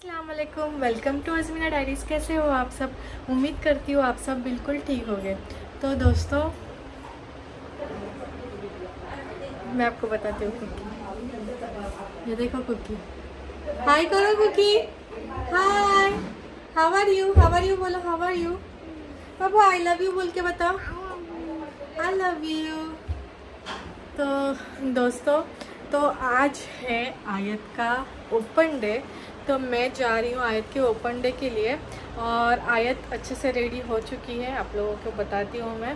Aslam welcome to Ajmeena diaries कैसे हो आप सब? उम्मीद करती हूँ आप सब बिल्कुल ठीक हो गए तो दोस्तों, मैं आपको बताती हूँ कुकी। ये देखो कुकी। हाय करो Cookie. Hi how are you how are you बोलो हाउ आर यू बाबू आई लव यू बोल के बताओ। आई लव यू तो दोस्तों तो आज है आयत का ओपन डे तो मैं जा रही हूँ आयत के ओपन डे के लिए और आयत अच्छे से रेडी हो चुकी है। आप लोगों को बताती हूँ मैं।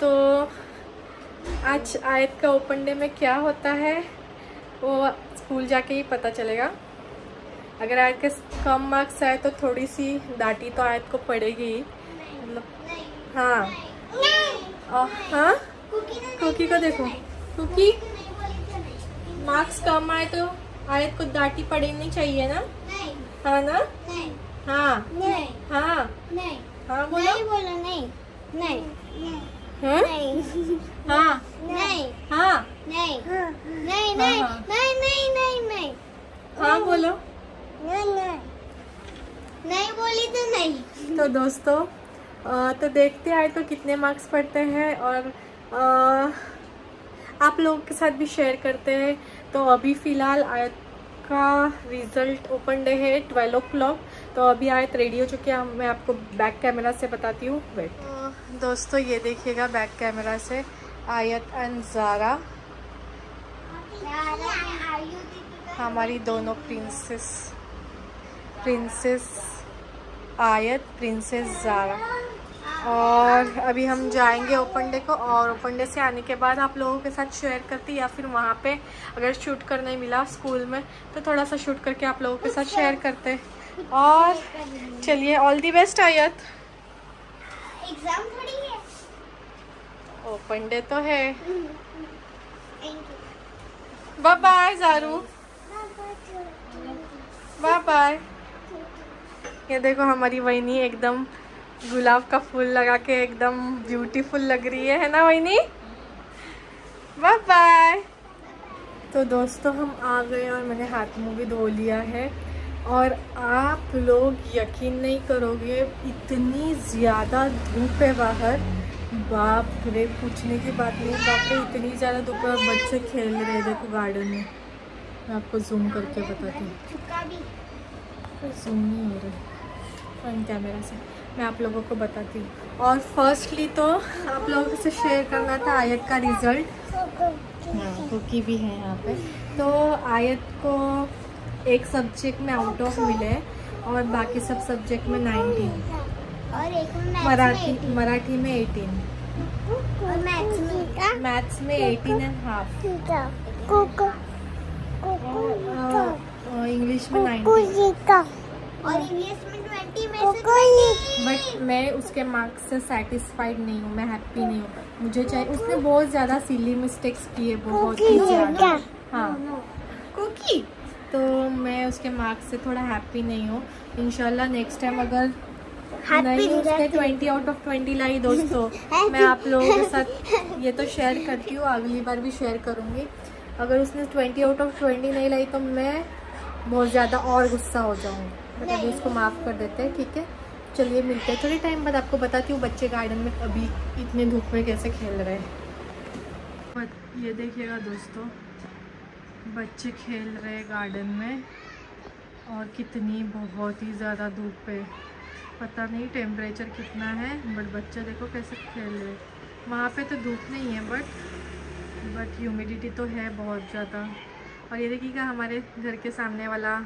तो आज आयत का ओपन डे में क्या होता है वो स्कूल जाके ही पता चलेगा। अगर आयत के कम मार्क्स आए तो थोड़ी सी डांटी तो आयत को पड़ेगी। ही मतलब हाँ। और हाँ? कुकी को देखो। कुकी? मार्क्स कम आए तो आयत को डांटी पड़नी चाहिए ना? नहीं। हाँ ना? नहीं। हाँ। नहीं। हाँ। नहीं। हाँ बोलो। नहीं बोलो नहीं। नहीं। हाँ? नहीं। हाँ। नहीं। हाँ। नहीं। नहीं हाँ, नहीं। हाँ। नहीं नहीं नहीं नहीं। हाँ बोलो। नहीं नहीं। नहीं बोली तो नहीं। तो दोस्तों तो देखते आए तो कितने मार्क्स पड़ते हैं और आप लोगों के साथ भी शेयर करते हैं। तो अभी फ़िलहाल आयत का रिज़ल्ट ओपन डे है ट्वेल्व ओ क्लॉक तो अभी आयत रेडी हो चुकी है। मैं आपको बैक कैमरा से बताती हूँ। वेट तो दोस्तों, ये देखिएगा बैक कैमरा से। आयत एंड ज़ारा हमारी दोनों princess princess Ayat princess Zara और अभी हम जाएँगे ओपन डे को और ओपन डे से आने के बाद आप लोगों के साथ शेयर करती या फिर वहाँ पे अगर शूट करने मिला स्कूल में तो थोड़ा सा शूट करके आप लोगों के साथ शेयर करते। और चलिए all the best Ayat. Exam थोड़ी है। ओपन डे तो है। Bye bye Zaru bye bye ये देखो हमारी वहीनी एकदम गुलाब का फूल लगा के एकदम ब्यूटीफुल लग रही है है ना वहीनी? बाय बाय तो दोस्तों हम आ गए और मैंने हाथ मुँह भी धो लिया है। और आप लोग यकीन नहीं करोगे इतनी ज़्यादा धूप है बाहर। बाप रे पूछने की बात नहीं बाप रे इतनी ज़्यादा धूप है। बच्चे खेल रहे हैं देखो गार्डन में। मैं आपको जूम करके बताती हूँ। जूम नहीं हो रहा फ्रंट कैमरा से। मैं आप लोगों को बताती हूँ। और फर्स्टली तो आप लोगों से शेयर करना था आयत का रिज़ल्ट हाँ कुकी भी है यहाँ पे। तो आयत को एक सब्जेक्ट में आउट ऑफ़ मिले और बाकी सब सब्जेक्ट में 19 और एक मराठी मराठी में एटीन मैथ्स में 18 एंड हाफ़ इंग्लिश में 19 और इंग्लिश में बट मैं उसके मार्क्स से सेटिस्फाइड नहीं हूँ मैं हैप्पी नहीं हूँ। मुझे चाहिए उसने बहुत ज़्यादा सिली मिस्टेक्स किए बहुत ही ज़्यादा हाँ। कुकी? तो मैं उसके मार्क्स से थोड़ा हैप्पी नहीं हूँ। इनशाला नेक्स्ट टाइम अगर नहीं उसने ट्वेंटी आउट ऑफ़ ट्वेंटी लाई दोस्तों मैं आप लोगों के साथ ये तो शेयर करती हूँ अगली बार भी शेयर करूँगी। अगर उसने ट्वेंटी आउट ऑफ़ ट्वेंटी नहीं लाई तो मैं बहुत ज़्यादा और गुस्सा हो जाऊँगी। बट अभी उसको माफ़ कर देते हैं, ठीक है? चलिए, मिलते हैं। थोड़े टाइम बाद आपको बताती हूँ बच्चे गार्डन में अभी इतने धूप में कैसे खेल रहे हैं। ये देखिएगा दोस्तों, बच्चे खेल रहे हैं गार्डन में और कितनी बहुत ही ज़्यादा धूप है पता नहीं टेम्परेचर कितना है बट बच्चे देखो कैसे खेल रहे वहाँ पे तो धूप नहीं है बट बट ह्यूमिडिटी तो है बहुत ज़्यादा। और ये देखिएगा हमारे घर के सामने वाला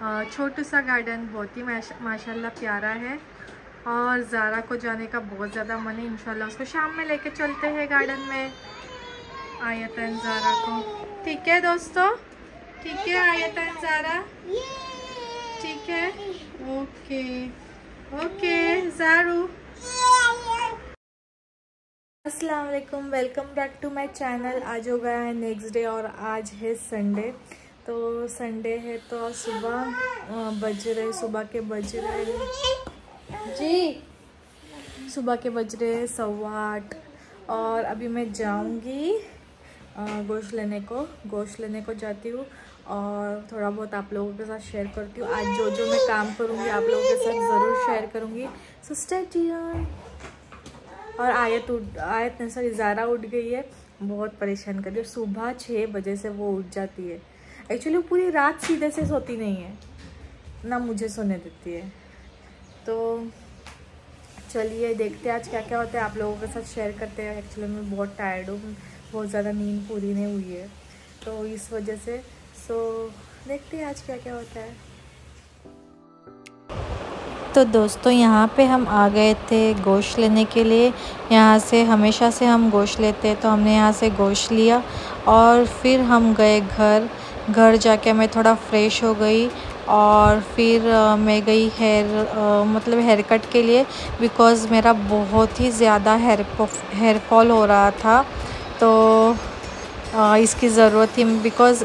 छोटू सा गार्डन बहुत ही माशा- माशाल्लाह प्यारा है और ज़ारा को जाने का बहुत ज़्यादा मन है, इंशाल्लाह उसको शाम में लेके चलते हैं गार्डन में। आयतन ज़ारा को। ठीक है दोस्तों? ठीक है आयतन ज़ारा ठीक है? ओके ओके ज़ारू अस्सलाम वालेकुम बैक टू माय चैनल आज हो गया है नेक्स्ट डे और आज है संडे तो संडे है तो सुबह बज रहे सुबह के बज रहे जी। सुबह के बज रहे सवा आठ। और अभी मैं जाऊँगी गोश्त लेने को गोश्त लेने को जाती हूँ। और थोड़ा बहुत आप लोगों के साथ शेयर करती हूँ। आज जो जो मैं काम करूँगी आप लोगों के साथ ज़रूर शेयर करूँगी। सो स्टेट और आयत उठ आयत नहीं सॉरी ज़ारा उठ गई है। बहुत परेशान कर रही है। सुबह छः बजे से वो उठ जाती है। एक्चुअली पूरी रात सीधे से सोती नहीं है। ना मुझे सोने देती है। तो चलिए, देखते हैं आज क्या क्या होता है। आप लोगों के साथ शेयर करते हैं। एक्चुअली मैं बहुत टायर्ड हूँ। बहुत ज़्यादा नींद पूरी नहीं हुई है। तो इस वजह से सो देखते हैं आज क्या क्या होता है। तो दोस्तों, यहाँ पे हम आ गए थे गोश्त लेने के लिए। यहाँ से, हमेशा से हम गोश्त लेते तो हमने यहाँ से गोश्त लिया और फिर हम गए घर। घर जाके मैं थोड़ा फ्रेश हो गई और फिर मैं गई हेयर मतलब हेयर कट के लिए बिकॉज़ मेरा बहुत ही ज़्यादा हेयर हेयर फॉल हो रहा था। तो आ, इसकी ज़रूरत थी बिकॉज़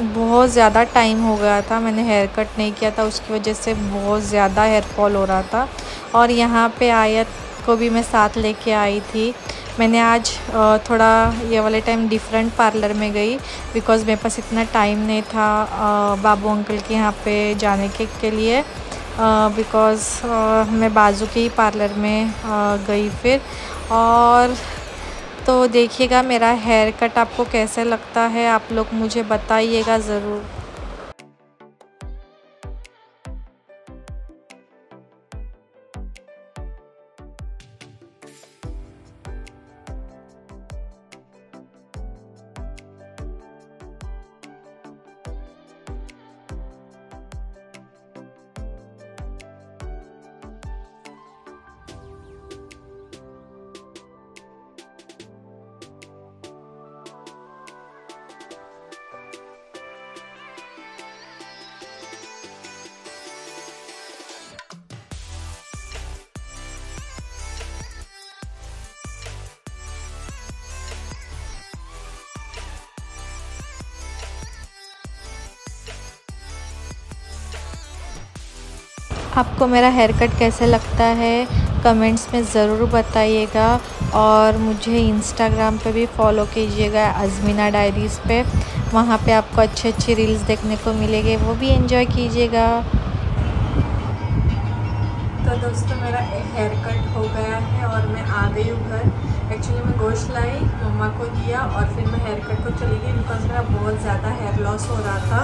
बहुत ज़्यादा टाइम हो गया था मैंने हेयर कट नहीं किया था उसकी वजह से बहुत ज़्यादा हेयर फॉल हो रहा था। और यहाँ पे आयत को भी मैं साथ लेके आई थी। मैंने आज थोड़ा ये वाले टाइम डिफरेंट पार्लर में गई बिकॉज़ मेरे पास इतना टाइम नहीं था बाबू अंकल के यहाँ पे जाने के के लिए बिकॉज़ मैं बाजू के ही पार्लर में गई फिर। और तो देखिएगा मेरा हेयर कट आपको कैसे लगता है, आप लोग मुझे बताइएगा ज़रूर। आपको मेरा हेयर कट कैसे लगता है? कमेंट्स में ज़रूर बताइएगा और मुझे इंस्टाग्राम पे भी फॉलो कीजिएगा अजमीना डायरीज़ पे। वहाँ पे आपको अच्छी अच्छी रील्स देखने को मिलेंगे, वो भी एंजॉय कीजिएगा। तो दोस्तों, मेरा हेयर कट हो गया है और मैं आ गई हूँ घर। एक्चुअली मैं गोश्त लाई, मम्मा को दिया और फिर मैं हेयर कट को चली गई बिकॉज़ मेरा बहुत ज़्यादा हेयर लॉस हो रहा था।